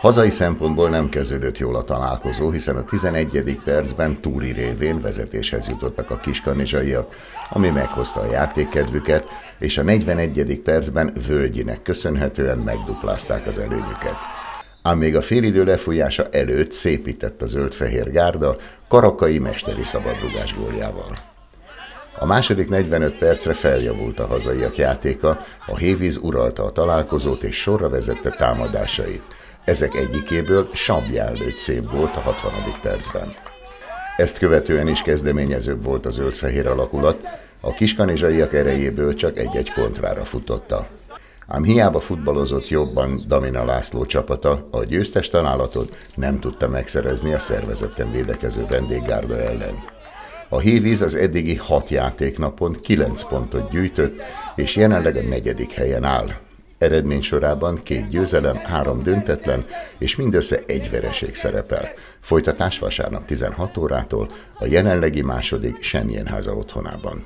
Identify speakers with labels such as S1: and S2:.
S1: Hazai szempontból nem kezdődött jól a találkozó, hiszen a 11. percben Túri révén vezetéshez jutottak a kiskanizsaiak, ami meghozta a játékkedvüket, és a 41. percben Völgyinek köszönhetően megduplázták az előnyüket. Ám még a félidő lefújása előtt szépített a zöld-fehér gárda karakai mesteri szabadrugás góljával. A második 45 percre feljavult a hazaiak játéka, a Hévíz uralta a találkozót és sorra vezette támadásait. Ezek egyikéből Sabján lőtt szép gólt a 60. percben. Ezt követően is kezdeményezőbb volt a zöld-fehér alakulat, a kiskanizsaiak erejéből csak egy-egy kontrára futotta. Ám hiába futballozott jobban Damina László csapata, a győztes találatot nem tudta megszerezni a szervezetten védekező vendéggárda ellen. A Hévíz az eddigi hat játéknapon kilenc pontot gyűjtött, és jelenleg a negyedik helyen áll. Eredmény sorában két győzelem, három döntetlen, és mindössze egy vereség szerepel. Folytatás vasárnap 16 órától, a jelenlegi második Semjén háza otthonában.